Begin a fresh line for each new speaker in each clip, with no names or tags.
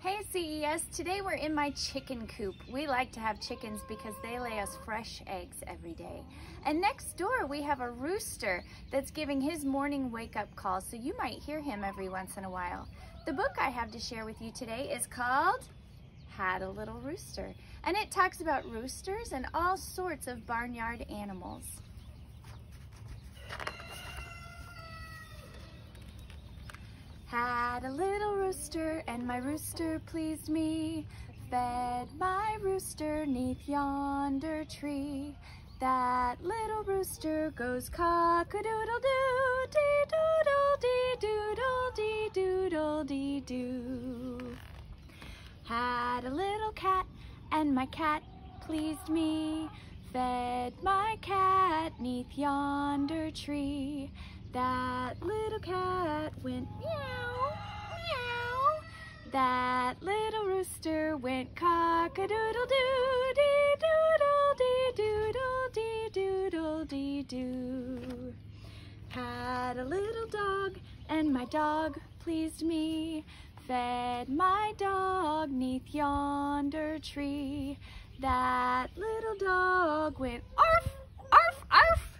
Hey CES, today we're in my chicken coop. We like to have chickens because they lay us fresh eggs every day. And next door we have a rooster that's giving his morning wake up call, so you might hear him every once in a while. The book I have to share with you today is called Had a Little Rooster, and it talks about roosters and all sorts of barnyard animals. Had a little rooster, and my rooster pleased me. Fed my rooster neath yonder tree. That little rooster goes cock-a-doodle-doo, dee-doodle-dee-doodle, dee-doodle-dee-doo. Had a little cat, and my cat pleased me. Fed my cat neath yonder tree. That little cat went meow, meow. That little rooster went cock-a-doodle-doo, dee-doodle-dee-doodle, dee-doodle-dee-doo. Had a little dog, and my dog pleased me. Fed my dog neath yonder tree. That little dog went arf, arf, arf.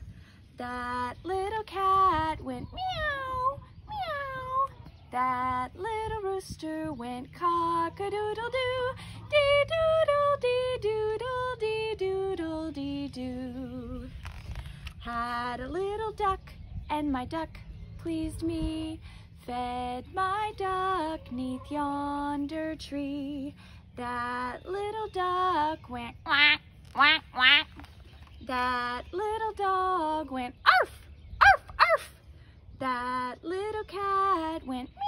That little cat went meow. That little rooster went cock-a-doodle-doo, dee-doodle-dee-doodle, dee-doodle-dee-doo. Had a little duck, and my duck pleased me. Fed my duck neath yonder tree. That little duck went quack, quack, quack. That little dog went arf, arf, arf. That little cat went meow.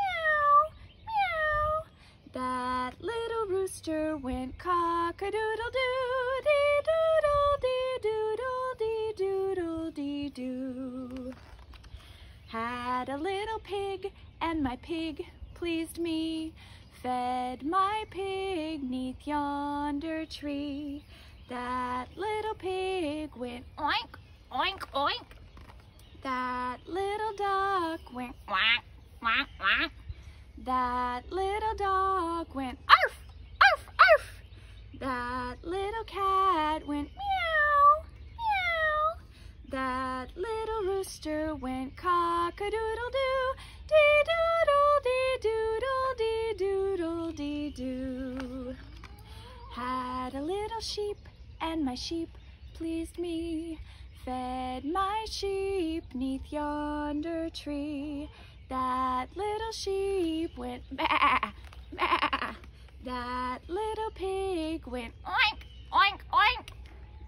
That little rooster went cock-a-doodle-doo, dee-doodle-dee-doodle, dee-doodle-dee-doo. Had a little pig, and my pig pleased me. Fed my pig neath yonder tree. That little pig went oink, oink, oink. That little duck went quack, quack, quack. That little dog went arf, arf, arf. That little cat went meow, meow. That little rooster went cock-a-doodle-doo, dee-doodle-dee-doodle, dee-doodle-dee-doo. Had a little sheep, and my sheep pleased me. Fed my sheep neath yonder tree. That little sheep went bah, bah. Ah, ah, ah, that little pig went oink, oink, oink.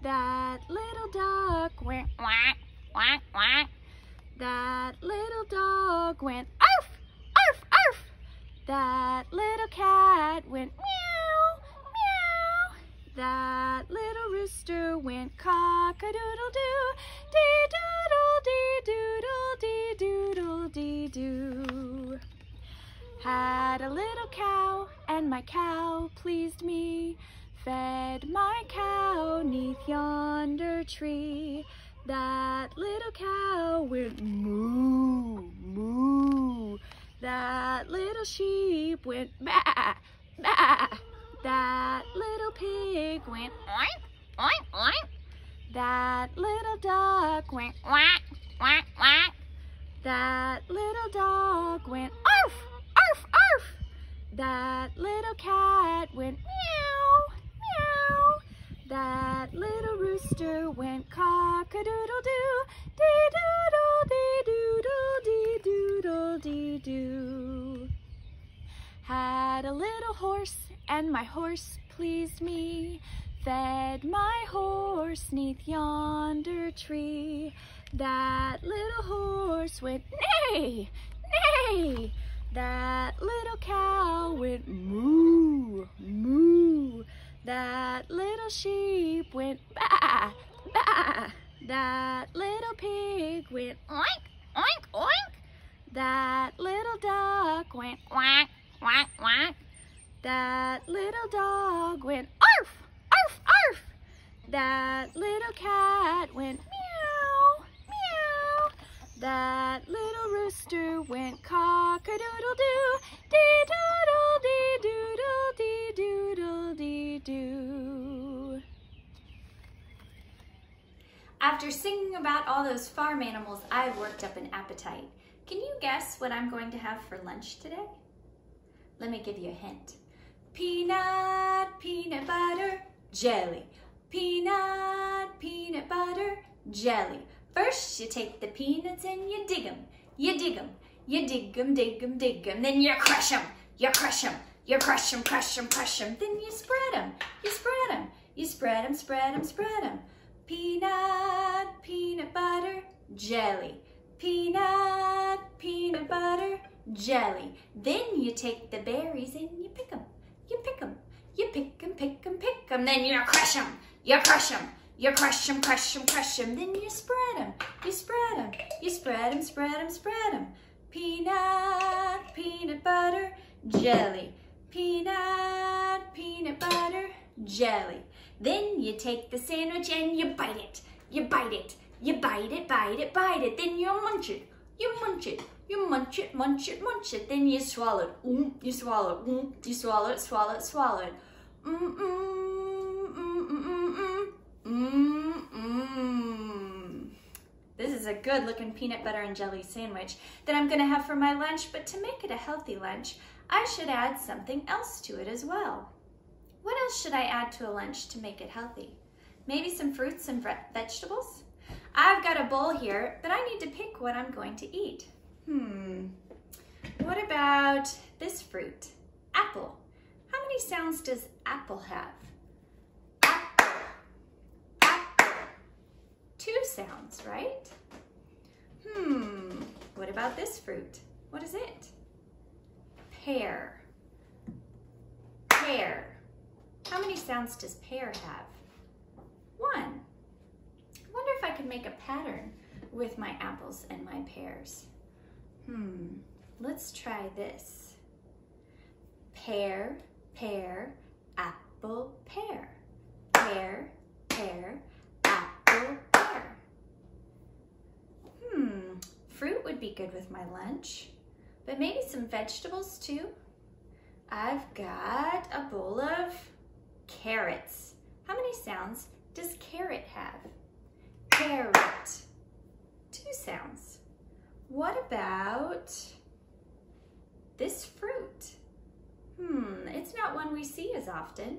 That little duck went quack, quack, quack. That little dog went arf, arf, arf. That little cat went meow, meow. That little rooster went cock-a-doodle-doo, dee-doodle-dee-doo. Had a little cow, and my cow pleased me. Fed my cow neath yonder tree. That little cow went moo, moo. That little sheep went bah, bah. That little pig went oink, oink, oink. That little duck went quack. That little dog went arf, arf, arf. That little cat went meow, meow. That little rooster went cock-a-doodle-doo, dee-doodle, dee-doodle, dee-doodle-dee-doo. Had a little horse, and my horse pleased me. Fed my horse neath yonder tree. That little horse went neigh, neigh. That little cow went moo, moo. That little sheep went bah, bah. That little pig went oink, oink, oink. That little duck went quack, quack, quack. That little dog went. That little cat went meow, meow. That little rooster went cock-a-doodle-doo, dee-doodle-dee-doodle-dee-doodle-dee-doo. After singing about all those farm animals, I've worked up an appetite. Can you guess what I'm going to have for lunch today? Let me give you a hint. Peanut, peanut butter, jelly. Peanut, peanut butter, jelly. First you take the peanuts and you dig them. You dig them. You dig them, dig them, dig them. Then you crush them. You crush them. You crush them, crush them, crush them. Then you spread them. You spread them. You spread them, spread them, spread them. Peanut, peanut butter, jelly. Peanut, peanut butter, jelly. Then you take the berries and you pick them. You pick them. You pick them, pick them, pick them. Then you crush them. You crush them. You crush them, crush them, crush them. Then you spread them. You spread them. You spread them, spread them, spread them. Peanut, peanut butter, jelly. Peanut, peanut butter, jelly. Then you take the sandwich and you bite it. You bite it. You bite it, bite it, bite it. Then you munch it. You munch it. You munch it, munch it, munch it. Then you swallow it. Mm, you swallow it. Mm, you swallow it, swallow it, swallow it. Mm, mm, mm, mm, mm, mm, mm. This is a good looking peanut butter and jelly sandwich that I'm gonna have for my lunch, but to make it a healthy lunch, I should add something else to it as well. What else should I add to a lunch to make it healthy? Maybe some fruits and vegetables? I've got a bowl here, but I need to pick what I'm going to eat. Hmm, what about this fruit? Apple. How many sounds does apple have? Apple, apple. Two sounds, right? Hmm, what about this fruit? What is it? Pear, pear. How many sounds does pear have? One. I wonder if I could make a pattern with my apples and my pears. Hmm, let's try this. Pear, pear, apple, pear. Pear, pear, apple, pear. Hmm, fruit would be good with my lunch, but maybe some vegetables too. I've got a bowl of carrots. How many sounds does carrot have? Carrot. Two sounds. What about this fruit? Hmm, it's not one we see as often.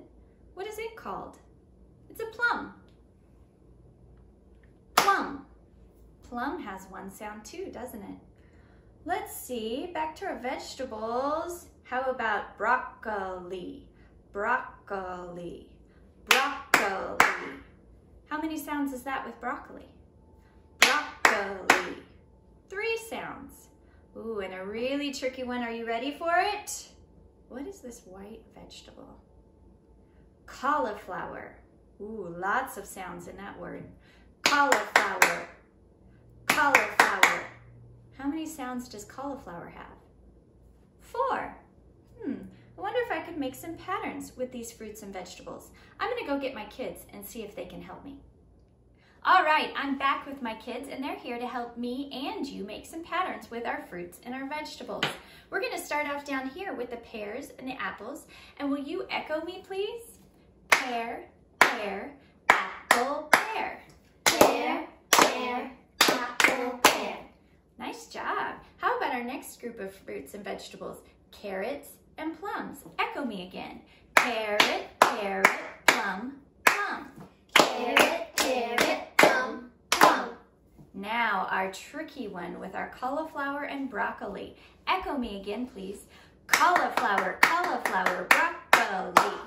What is it called? It's a plum. Plum. Plum has one sound too, doesn't it? Let's see, back to our vegetables. How about broccoli? Broccoli. Broccoli. How many sounds is that with broccoli? Broccoli. Three sounds. Ooh, and a really tricky one. Are you ready for it? What is this white vegetable? Cauliflower. Ooh, lots of sounds in that word. Cauliflower. Cauliflower. How many sounds does cauliflower have? Four. Hmm, I wonder if I could make some patterns with these fruits and vegetables. I'm gonna go get my kids and see if they can help me. All right, I'm back with my kids and they're here to help me and you make some patterns with our fruits and our vegetables. We're gonna start off down here with the pears and the apples. And will you echo me, please? Pear, pear, apple, pear. Pear, pear, apple, pear. Nice job. How about our next group of fruits and vegetables? Carrots and plums. Echo me again. Carrot, carrot, plum, plum. Carrot, carrot, plum, plum. Now our tricky one with our cauliflower and broccoli. Echo me again, please. Cauliflower, cauliflower, broccoli.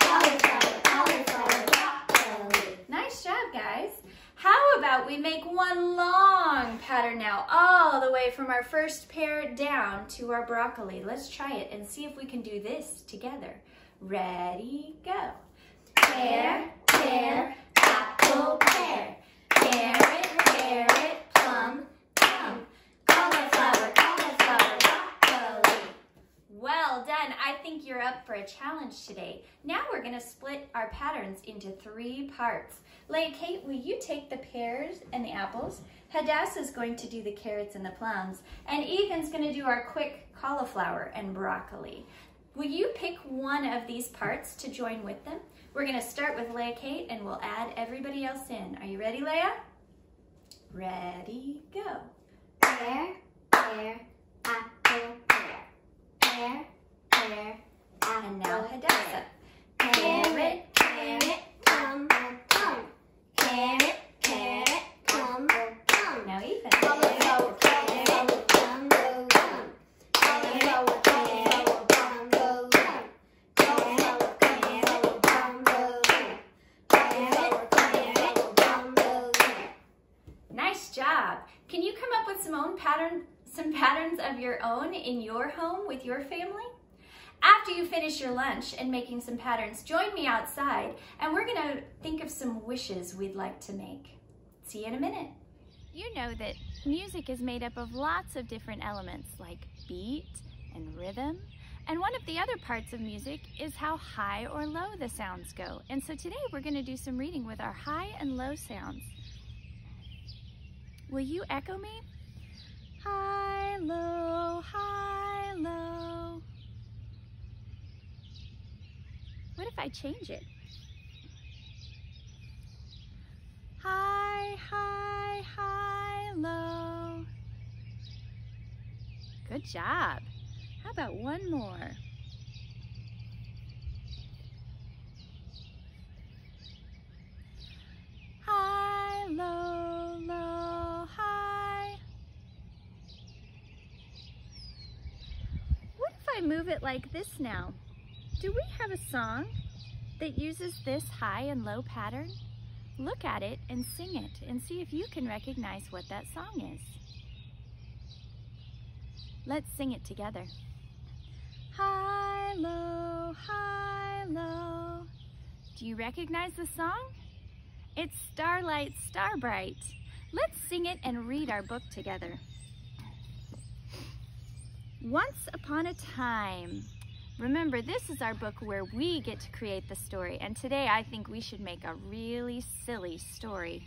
Cauliflower, cauliflower, broccoli. Nice job, guys. How about we make one long pattern now, all the way from our first pear down to our broccoli. Let's try it and see if we can do this together. Ready, go. Pear, pear, apple, pear. Carrot, carrot, plum. Cauliflower, cauliflower, broccoli. Well done. I think you're up for a challenge today. Now we're gonna split our patterns into three parts. Leah Kate, will you take the pears and the apples? Hadassah's going to do the carrots and the plums. And Ethan's gonna do our quick cauliflower and broccoli. Will you pick one of these parts to join with them? We're gonna start with Leah Kate and we'll add everybody else in. Are you ready, Leah? Ready, go.
Pear, pear, apple, pear. Pear, pear, apple,
And now Hadassah.
Carrot, carrot, plum, plum. Carrot, carrot, plum, plum.
Now Ethan.
Carrot, plum, plum. Cauliflower, carrot, plum, plum. Cauliflower, carrot, plum, plum. Cauliflower, carrot, plum, plum.
Nice job. Can you come up with some own pattern, some patterns of your own in your home with your family? After you finish your lunch and making some patterns, join me outside and we're gonna think of some wishes we'd like to make. See you in a minute. You know that music is made up of lots of different elements like beat and rhythm. And one of the other parts of music is how high or low the sounds go. And so today we're gonna do some reading with our high and low sounds. Will you echo me? High, low, high, low. What if I change it? High, high, high, low. Good job. How about one more? High, low, low, high. What if I move it like this now? Do we have a song that uses this high and low pattern? Look at it and sing it and see if you can recognize what that song is. Let's sing it together. High, low, high, low. Do you recognize the song? It's Starlight, Starbright. Let's sing it and read our book together. Once upon a time. Remember, this is our book where we get to create the story, and today I think we should make a really silly story.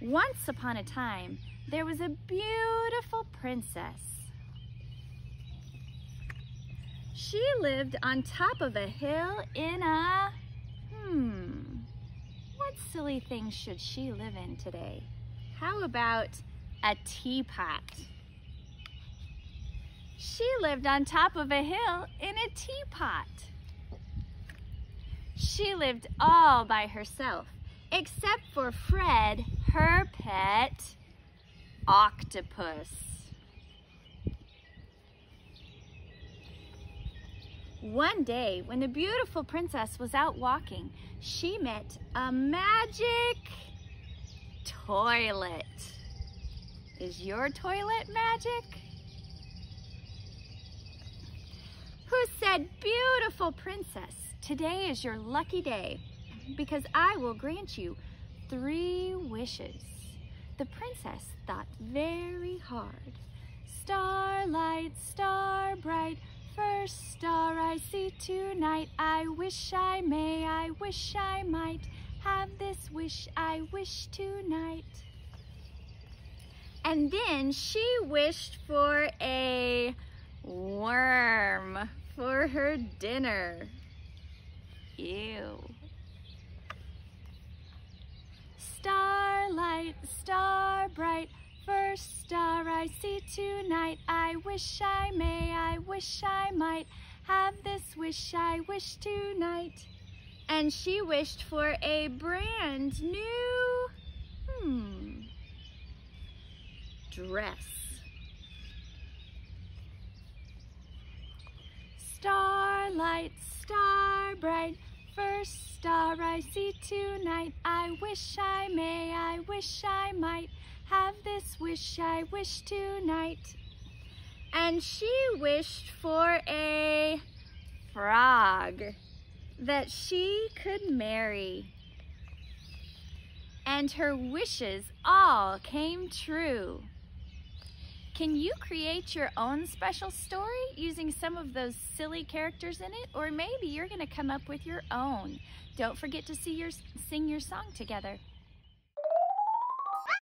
Once upon a time, there was a beautiful princess. She lived on top of a hill in a, hmm, what silly thing should she live in today? How about a teapot? She lived on top of a hill in a teapot. She lived all by herself, except for Fred, her pet octopus. One day, when the beautiful princess was out walking, she met a magic toilet. Is your toilet magic? Said, Beautiful princess, today is your lucky day because I will grant you three wishes. The princess thought very hard. Starlight, star bright, first star I see tonight. I wish I may, I wish I might have this wish I wish tonight. And then she wished for a worm for her dinner. Ew. Starlight, star bright, first star I see tonight. I wish I may, I wish I might have this wish I wish tonight. And she wished for a brand new, hmm, dress. Starlight, star bright, first star I see tonight. I wish I may, I wish I might have this wish I wish tonight. And she wished for a frog that she could marry. And her wishes all came true. Can you create your own special story using some of those silly characters in it? Or maybe you're going to come up with your own. Don't forget to see your, sing your song together.